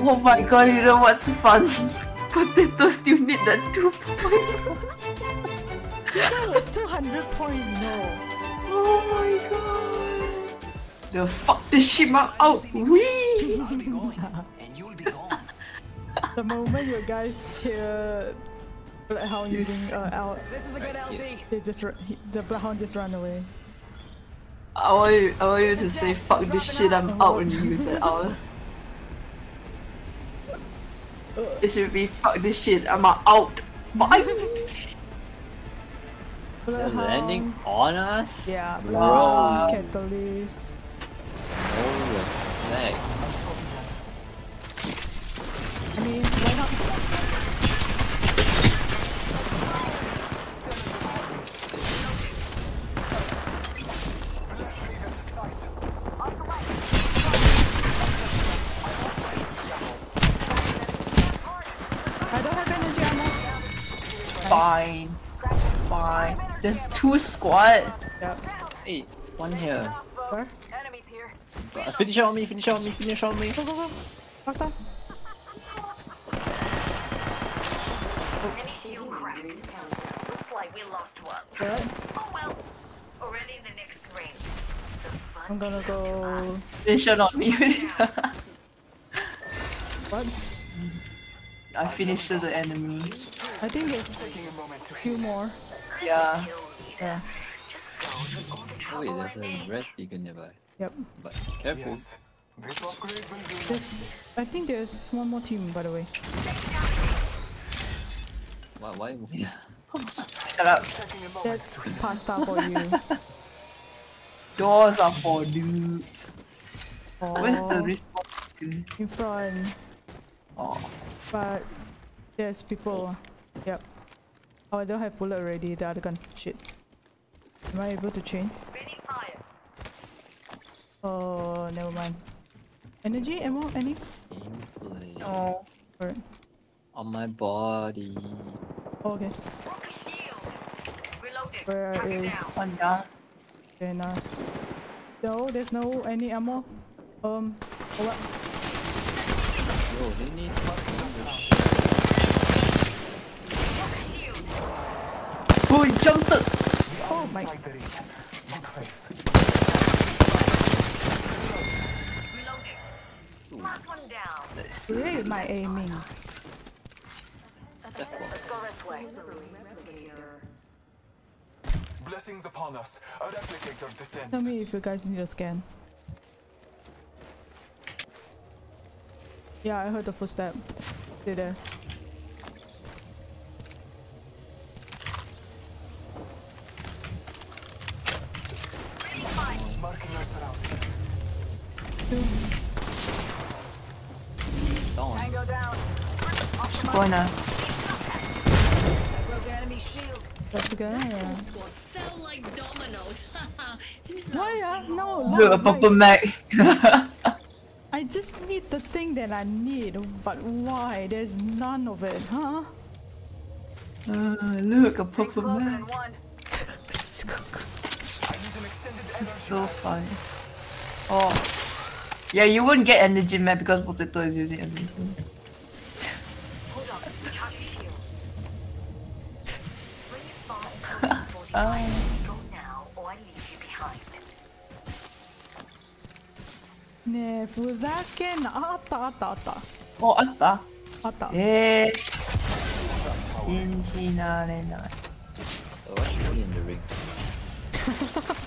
Oh my god, you know what's fun? Potato still need that two points. it's 200 points, no. Oh my god. The fuck this shit I'm out. Wee! the moment you guys hear Bloodhound Yes. using uh, out, This is a good LZ. they just ru- he, the Bloodhound just ran away. I want you, I want you to say fuck this shit I'm out when you use that hour. It should be fuck this shit I'm out. Bye! They're landing on us? Yeah, Bro. Bloodhound, Catalyst. No respect. I mean, why not? Fine. It's fine. There's two squad. Yep. Hey, one here. Where? Enemies here. Uh, Finish on me, finish on me, finish on me. Go, go, go. Fucked up. Enemy shield cracked. Looks like we lost one. What? Oh well. Already in the next ring. I'm gonna go. Finish on me. What? I finished the enemy. I think there's a few more. Yeah. Yeah. Oh wait, there's a res beacon nearby. Yep. But careful. Yes. This upgrade will do There's, I think there's one more team, by the way. Why? Why? Shut up. taking a moment That's pasta for you. Doors are for dudes. Where's the Oh, respawn? in front, Oh. but there's people. Yep. Oh, I don't have bullet already. The other gun. Shit. Am I able to change? Oh, never mind. Energy ammo? Any? Gameplay. No. Alright. On my body. Oh, okay. Broke. Reloaded. Where Track it is- down. One down. Very nice. No, there's no any ammo. Um, oh, what? Bro, they need Who jumped it? Oh my. inside the ring. Good faith. Reloading. Last one down. My aiming? That's one. Let's go this way. Blessings upon us. A replicator descends. Tell me if you guys need a scan. Yeah, I heard the footstep. Stay there. Marking our surroundings. Down. Tango down. Corner. Broke the enemy shield. That's good. Squad fell like dominoes. Why? Uh, no, Look, a no, purple mag. I just need the thing that I need, but why? There's none of it, huh? Uh, look, a Rings purple closing mag. one. I need an extended It's so fun. Oh. Yeah, you wouldn't get energy man, because Potato is using energy. oh. ねえ、ふざけんな。あったあったあった。お、あったあった。ええー。信じられない。Oh, what's really in the ring?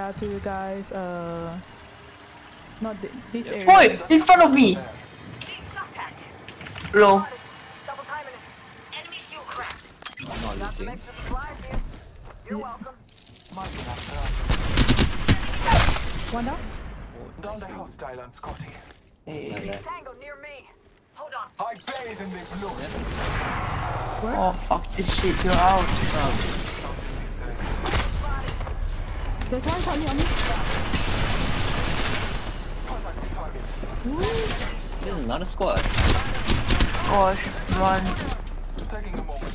yeah, to you guys. Uh, not thi- this area. Oi! In front of me! Being shot at. Low. Double timing it. Enemy shield cracked. I'm not Got some looking. extra supplies here. You're welcome. Marking our surroundings. One down. Down the hostile on Scotty. Hey. Tango near me. Hold on. I bathe in their blood. Oh, fuck this shit, you're out. Southeast direction. There's one Charlie on me. The target. There's another squad. gosh, run. Taking a moment.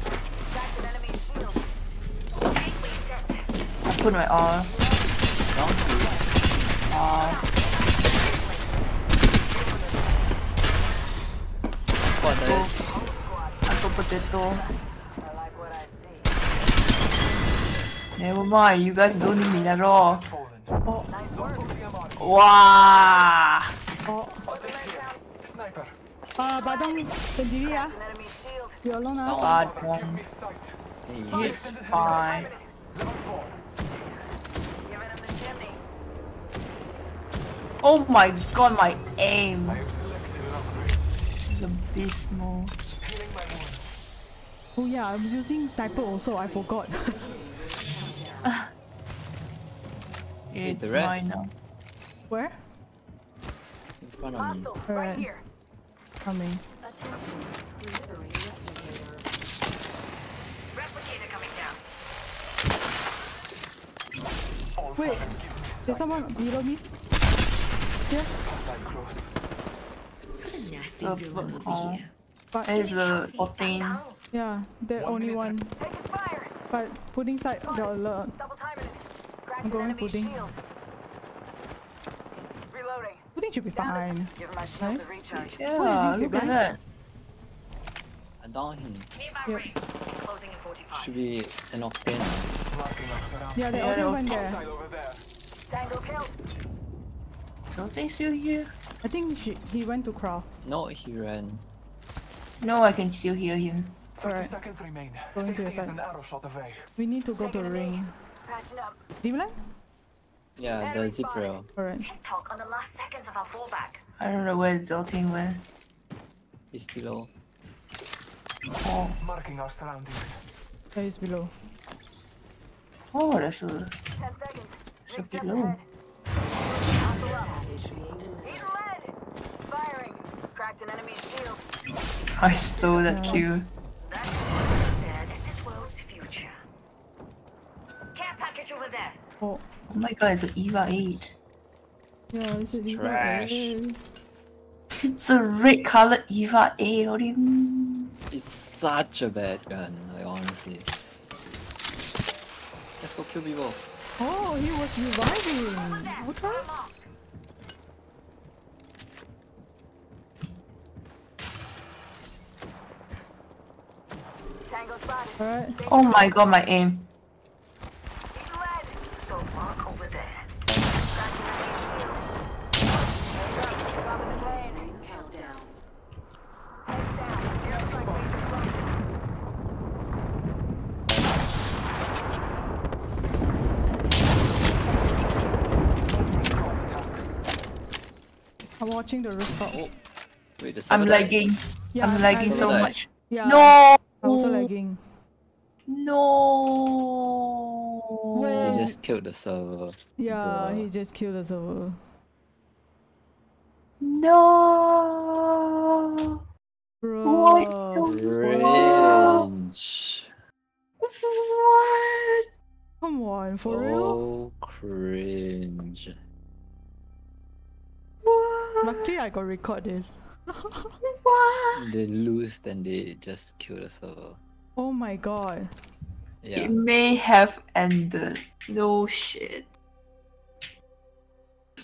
I put my R. R. What the I put potato. Never mind, you guys don't need me at all. Oh, Wow. oh. Others here. Sniper. Ah, Badang sendiri ya. You alone ah. Bad one. me. He's fine. Oh my god, my aim I have selected an is abysmal. Healing my wounds. Oh yeah, I was using sniper also. I forgot. It's the rest. mine now. Where? In front of me. Alright. Coming. Replicator coming down. Wait. fallen, give me There's someone below me. Here. As I close. Nasty The villain foot- oh. here. But There's the 14. yeah, the One only minute. one. But pudding side the alert. I'm going to pudding. Reloading. Pudding should be fine. Give my shield Right? a recharge. Yeah, What is it, look at zip that. I down him. Need my Yep. ring. Closing in 45. Should be an octane. Marking us around. Yeah, they Yeah, already they'll- went there. Hostile over there. Tango killed. So they still here? I think she, he went to crawl. No, he ran. No, I can still hear him. 30 Alright. seconds remain. Going to Safety is an arrow shot away. We need to go to the ring. Patching up. Dimlan? Yeah, the zip rail. Alright. TikTok on the last seconds of our fallback. I don't know where the thing went. He's below. Oh, Marking our surroundings. There is below. oh, that's a 10 seconds. that's a Big step below. ahead. Hostile up. He's red. Firing. Cracked an enemy shield. I stole that kill. Care over there. Oh, Oh my god, it's an EVA 8. yeah, it's a lever. trash. Eh, It's a red colored EVA 8. What do you mean? It's such a bad gun, like honestly. Let's go kill people. Oh, he was reviving. Okay. Tango spotted. Alright. Oh my god, my aim. He's red. So mark over there. Cracked an enemy shield. Heads up. Dropping the pain. Countdown. Heads down. Airstrike major close. I'm watching the rooftop. Oh, wait, I'm server died. lagging. Yeah, I'm lagging so Sabotage. much. Yeah. No! I'm also lagging. No! Wait. He just killed the server. Yeah, Bruh. he just killed the server. No! Bro. What the- Cringe. What? Come on, for real? Oh, cringe. What? Lucky I got record this. What? They lose, then they just kill the server. Oh my god. Yeah. It may have ended. No shit.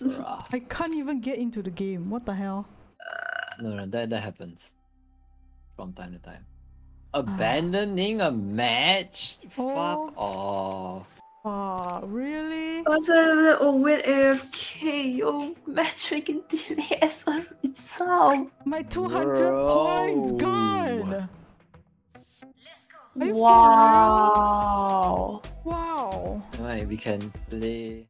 bruh. I can't even get into the game. What the hell? No, no, that that happens from time to time. Abandoning a match? Oh. Fuck off. Ah, really? Was it oh wait AFK? Hey yo, matchmaking delay as a itself. My 200 points gone! Are you for? Wow. Wow. Right, we can play